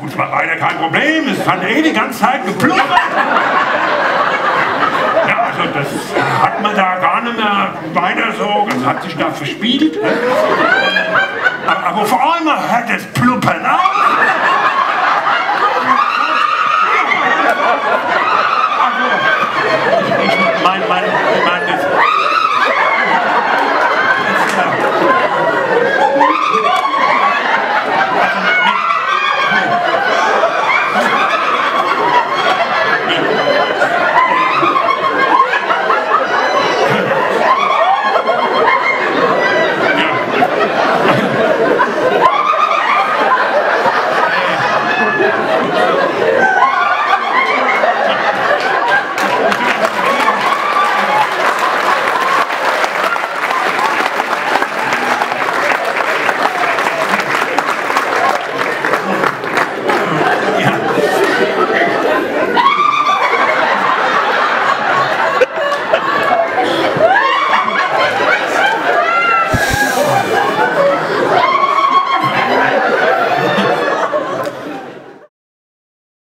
Gut, war leider kein Problem. Es hat eh die ganze Zeit geplumpert. Ja, also das hat man da gar nicht mehr weiter so, das hat sich da verspielt. Aber, aber vor allem Pluppern auf.